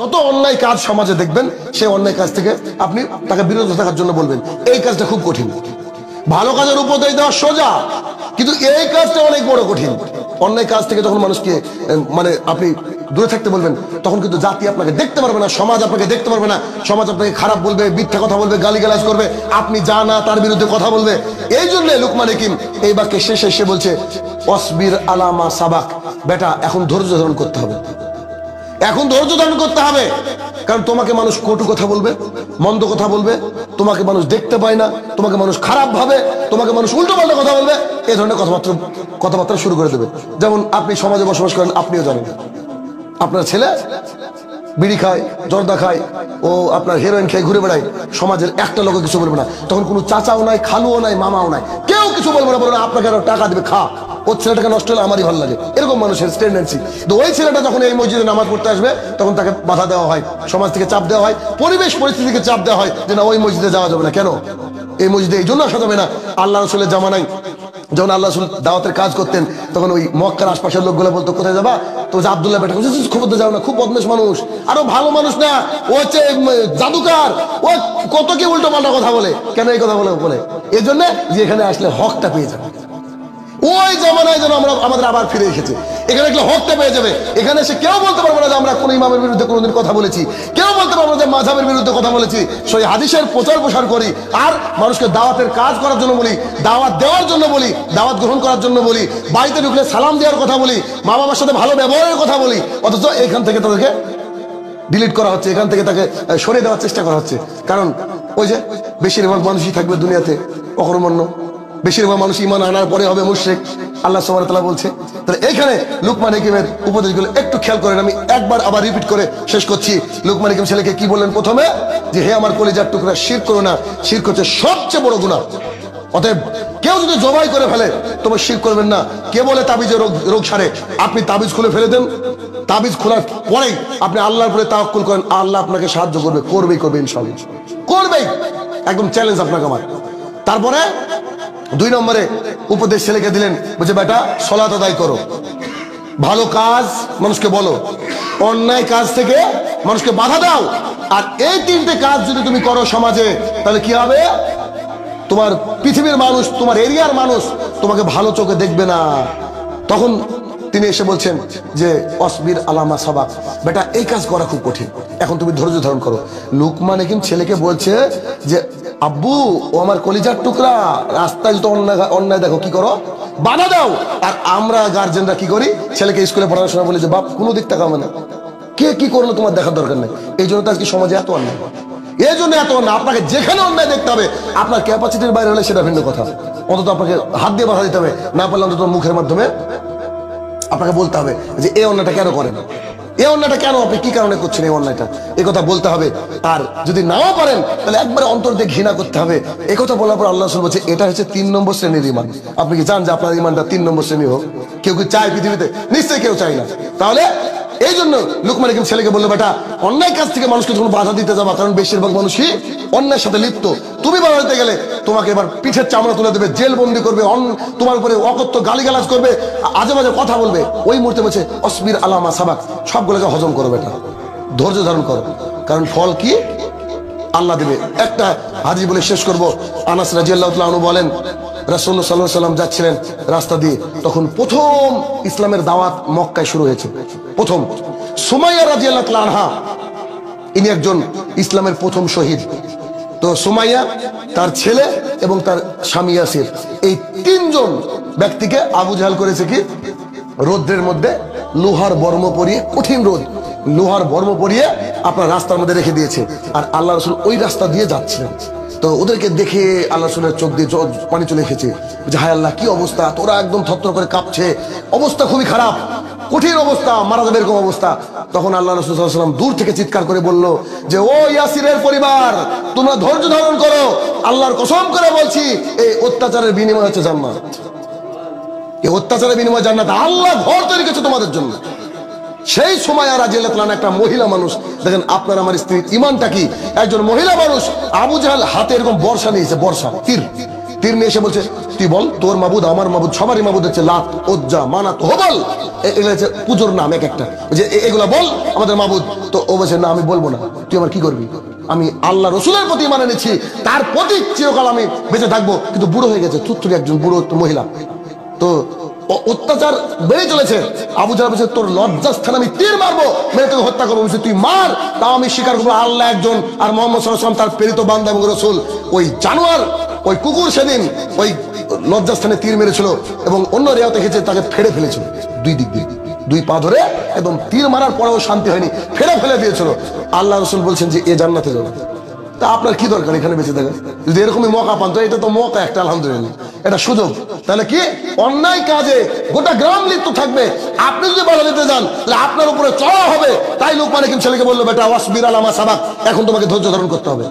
যত অন্যায় কাজ সমাজে দেখবেন সেই অন্যায় কাজ থেকে আপনি তাকে বিরত থাকার জন্য বলবেন, এই কাজটা খুব কঠিন। ভালো কাজের উপদেশ দেওয়া সোজা, কিন্তু এই কাজটা অনেক বড় কঠিন। অন্যায় কাজ থেকে যখন মানুষকে মানে আপনি দূরে থাকতে বলবেন, তখন কিন্তু জাতি আপনাকে দেখতে পারবে না, সমাজ আপনাকে দেখতে পারবে না। সমাজ আপনাকে খারাপ বলবে, মিথ্যা কথা বলবে, গালিগালাজ করবে, আপনি যা না তার বিরুদ্ধে কথা বলবে। এই জন্য লুকমান হেকিম এই বাক্যে শেষে এসে বলছে, অসবির আলামা সাবাক, বেটা, এখন ধৈর্য ধারণ করতে হবে। এখন ধৈর্য ধারণ করতে হবে। কারণ তোমাকে মানুষ কটু কথা বলবে, মন্দ কথা বলবে, তোমাকে মানুষ দেখতে পায় না, তোমাকে মানুষ খারাপ ভাবে, তোমাকে মানুষ উল্টো পাল্টা কথা বলবে এই ধরনের কথাবার্তা কথাবার্তা শুরু করে দেবে। যেমন আপনি সমাজে বসবাস করেন, আপনিও জানেন। আপনার ছেলে বিড়ি খায়, জর্দা খায়, ও আপনার হেরোইন খেয়ে ঘুরে বেড়ায়, সমাজের একটা লোকে কিছু বলবে না। তখন কোনো চাচাও নাই, খালুও নাই, মামাও নাই, কেউ কিছু বলবে না বলবে না, আপনাকে টাকা দিবে, খা। ওর ছেলেটাকে নষ্ট হলে আমারই ভালো লাগে। এরকম মানুষের টেন্ডেন্সি তো ওই ছেলেটা যখন এই মসজিদে নামাজ পড়তে আসবে, তখন তাকে বাধা দেওয়া হয়, সমাজ থেকে চাপ দেওয়া হয়, পরিবেশ পরিস্থিতি থেকে চাপ দেওয়া হয় যে না, ওই মসজিদে যাওয়া যাবে না। কেন? এই মসজিদে এই জন্য আসা যাবে না। আল্লাহ রসুলের জামানায় যখন আল্লাহ রসুল দাওয়াতের কাজ করতেন, তখন ওই মক্কার আশপাশের লোকগুলো বলতো, কোথায় যাবা? তো যে আবদুল্লাহ বেটা খবর যাও না, খুব বদমেশ মানুষ। আরও ভালো মানুষ না। ও হচ্ছে জাদুকার। ও কত কি উল্টো পাল্টা কথা বলে। কেন এই কথা বলে বলে? এই জন্য যে এখানে আসলে হকটা পেয়ে যাবে। ওই জামানায় যেন আমরা আমাদের আবার ফিরে এসেছে। এখানে একটা হকটা পেয়ে যাবে। এখানে এসে কেউ বলতে পারব না যে আমরা কোন ইমামের বিরুদ্ধে কোনোদিন কথা বলেছি। কেউ বলতে পারব না যে মাঝাবের বিরুদ্ধে কথা বলেছি। সেই হাদিসের প্রচার প্রসার করি আর মানুষকে দাওয়াতের কাজ করার জন্য বলি, দাওয়াত দেওয়ার জন্য বলি, দাওয়াত গ্রহণ করার জন্য বলি, বাড়িতে ঢুকলে সালাম দেওয়ার কথা বলি মা বাবার সাথে ভালো ব্যবহারের কথা বলি, অথচ এখান থেকে তাদেরকে ডিলিট করা হচ্ছে, এখান থেকে তাকে সরিয়ে দেওয়ার চেষ্টা করা হচ্ছে। কারণ ওই যে বেশিরভাগ মানুষই থাকবে দুনিয়াতে অকর্মণ্য। বেশিরভাগ মানুষ ইমান আনার পরে হবে মুশরিক। আল্লাহ ওয়া তাআলা বলছে, তাহলে এখানে লুকমান হাকিমের উপদেশগুলো একটু খেয়াল করেন, আমি একবার আবার রিপিট করে শেষ করছি। লুকমান হাকিম ছেলেকে কি বললেন প্রথমে? যে, হে আমার কলিজার টুকরা, শির করো না, শির হচ্ছে সবচেয়ে বড় গুনাহ। অতএব কেউ যদি জবাই করে ফেলে, তবে শির করবেন না। কে বলে তাবিজে রোগ রোগ সারে? আপনি তাবিজ খুলে ফেলে দেন। তাবিজ খোলার পরেই আপনি আল্লাহর উপরে তাওয়াক্কুল করেন, আল্লাহ আপনাকে সাহায্য করবে, করবেই করবে ইনশাআল্লাহ। করবেই। একদম চ্যালেঞ্জ আপনাকে আমার। তারপরে দুই নম্বরে উপদেশ ছেলেকে দিলেন, বলছে, বেটা সলাত আদায় করো। ভালো কাজ মানুষকে বলো। অন্যায় কাজ থেকে মানুষকে বাধা দাও। আর এই তিনটে কাজ যদি তুমি করো সমাজে, তাহলে কি হবে? তোমার পৃথিবীর মানুষ, তোমার এরিয়ার মানুষ তোমাকে ভালো চোখে দেখবে না। তখন তিনি এসে বলছেন যে, অসবির আলামা সাবাক। বেটা, এই কাজ করা খুব কঠিন। এখন তুমি ধৈর্য ধারণ করো। লুকমান হেকিম ছেলেকে বলছে যে আব্বু, ও আমার কলিজার টুকরা। রাস্তায় তো অন্যায় অন্যায় দেখো, কি করো? বাধা দাও। আর আমরা গার্জেনরা কি করি? ছেলেকে স্কুলে পড়াশোনা বলি যে, বাপ, কোনো দিক তাকাবে না। কে কি করল তোমার দেখার দরকার নেই? এই জন্য তো আজকে সমাজে এত অন্যায়। এই জন্য এত অন্যায়। আপনাকে যেখানে অন্যায় দেখতে হবে, আপনার ক্যাপাসিটির বাইরে হলে সেটা ভিন্ন কথা। অন্তত আপনাকে হাত দিয়ে বাধা দিতে হবে। না পারলে অন্তত মুখের মাধ্যমে আপনাকে বলতে হবে যে, এই অন্যায়টা কেন করেন এই অন্যায়টা কেন আপনি কি কারণে করছেন এই অন্যায়টা? এই কথা বলতে হবে। আর যদি নাও পারেন, তাহলে একবারে অন্তর দিয়ে ঘৃণা করতে হবে। এই কথা বলার পর আল্লাহ রসুল বলছে, এটা হচ্ছে তিন নম্বর শ্রেণির ইমান আপনি কি চান যে আপনার ইমানটা তিন নম্বর শ্রেণি হোক? কেউ কি চায় পৃথিবীতে? নিশ্চয়ই কেউ চায় না। তাহলে এই জন্য লুকমান হাকিম ছেলেকে বলল, বেটা অন্যায় কাজ থেকে মানুষকে যখন বাধা দিতে যাবা, কারণ বেশিরভাগ মানুষই অন্যায়ের সাথে লিপ্ত তুমি বাধা দিতে গেলে তোমাকে এবার পিঠের চামড়া তুলে দেবে জেল বন্দি করবে, অন- তোমার উপরে অকথ্য গালিগালাজ করবে, আজে বাজে কথা বলবে। ওই মুহূর্তে বলছে অসবির আলামা সাবাক, সবগুলোকে হজম করো বেটা, ধৈর্য ধারণ করো। কারণ ফল কি? আল্লাহ দেবে। একটা হাজি বলে শেষ করব। আনাস রাজিয়াল্লাহ আনু বলেন রাসুল সাল্লাহ সাল্লাম যাচ্ছিলেন রাস্তা দিয়ে, তখন প্রথম ইসলামের দাওয়াত মক্কায় শুরু হয়েছে। প্রথম। সুমাইয়া রাজিয়াল্লাহ আনহা, ইনি একজন ইসলামের প্রথম শহীদ। তো সুমাইয়া, তার ছেলে এবং তার স্বামী ইয়াসির, এই তিনজন ব্যক্তিকে আবু জাহাল করেছে কি? রৌদ্রের মধ্যে লোহার বর্ম পরিয়ে, কঠিন রোদ, লোহার বর্ম পরিয়ে আপনার রাস্তার মধ্যে রেখে দিয়েছে। আর আল্লাহ রসুল ওই রাস্তা দিয়ে যাচ্ছিলেন তো ওদেরকে দেখে আল্লাহ রসুলের চোখ দিয়ে পানি চলে এসেছে। যে হায় আল্লাহ, কি অবস্থা? তোরা একদম থরথর করে কাঁপছে। অবস্থা খুবই খারাপ। কঠিন অবস্থা, মারা যাবে এরকম অবস্থা। তখন আল্লাহ রসুলাম দূর থেকে চিৎকার করে বলল যে, ও ইয়াসিরের পরিবার, তোমরা ধৈর্য ধারণ করো। আল্লাহর কসম করে বলছি, এই অত্যাচারের বিনিময় হচ্ছে জান্নাত। এই অত্যাচারের বিনিময় জান্নাত আল্লাহ ঘর তৈরি করেছে তোমাদের জন্য। সেই সময় আর রাজিয়াল্লাহ একটা মহিলা মানুষ, দেখেন আপনার আমার স্ত্রীর ইমানটা কি? একজন মহিলা মানুষ, আবু জাহাল হাতে এরকম বর্ষা নিয়েছে বর্ষা, তীর। তীর নিয়ে এসে বলছে তুই বল, তোর মাবুদ, আমার মাবুদ, সবারই মাবুদ হচ্ছে লাত, ওজ্জা, মানাত হবল এগুলো হচ্ছে পুজোর নাম এক একটা। যে এগুলা বল, আমাদের মাবুদ। তো ও বলছে, না, আমি বলব না। তুই আমার কি করবি? আমি আল্লাহ রসুলের প্রতি মানে নিচ্ছি তার প্রতি চিরকাল আমি বেঁচে থাকব। কিন্তু বুড়ো হয়ে গেছে তুত্তুরি একজন বুড়ো মহিলা। তো অত্যাচার বেড়ে চলেছে। আবু জাহাল বলছে, তোর লজ্জাস্থানে আমি তীর মারবো। মেরে তোকে হত্যা করব। বলছে, তুই মার। তাও আমি স্বীকার করব, আল্লাহ একজন আর মোহাম্মদ সাল্লাম তার প্রেরিত বান্দা এবং রসুল। ওই জানোয়ার, ওই কুকুর সেদিন, ওই লজ্জাস্থানে তীর মেরেছিল এবং অন্য রেয়াতে খেয়েছে তাকে ফেড়ে ফেলেছিল। দুই দিক দিয়ে। দুই পা ধরে একদম তীর মারার পরেও শান্তি হয়নি ফেরে ফেলে দিয়েছিল। আল্লাহ রসুল বলছেন যে, এ জান্নাতে যাবে তা আপনার কি দরকার এখানে বেঁচে থাকা যদি এরকমই মকা পান তো এটা তো মকা একটা, আলহামদুলিল্লাহ। এটা সুযোগ। তাহলে কি? অন্যায় কাজে গোটা গ্রাম লিপ্ত থাকবে। আপনি যদি বলা দিতে যান, তাহলে আপনার উপরে চড়া হবে। তাই লোক মানে ছেলেকে বলল, বেটা, ওয়াসবির আলামা সাবাক, এখন তোমাকে ধৈর্য ধারণ করতে হবে।